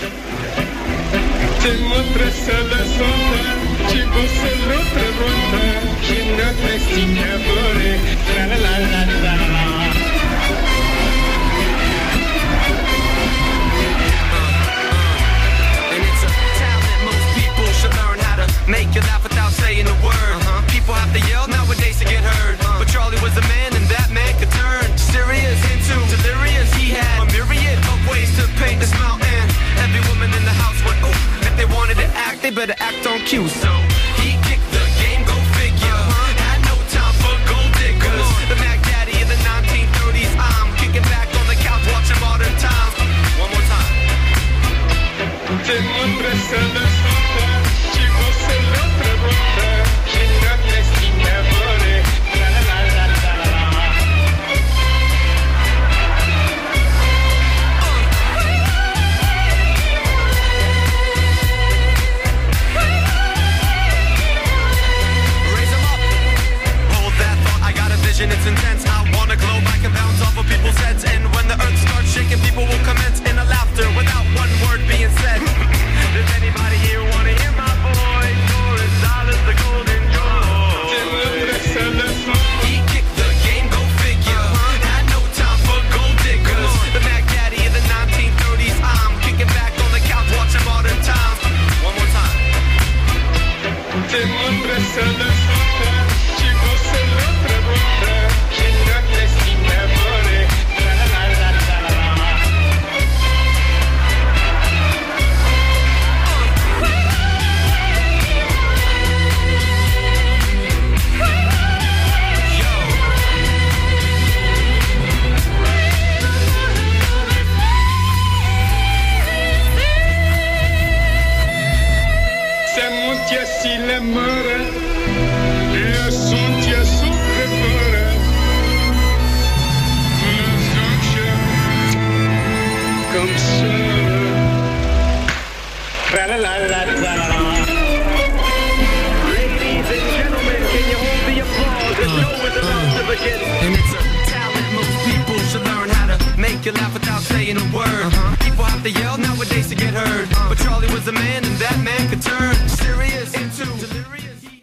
Te mătrăsă la sota, ci bosă lotră rota, și nătră stinea bore, la la la la. Make you laugh without saying a word on cue. So Ladies and gentlemen, can you hold the applause? To begin. And it's a talent most people should learn how to make you laugh without saying a word get heard. But Charlie was a man, and that man could turn serious into.